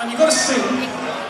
and you've got to sing.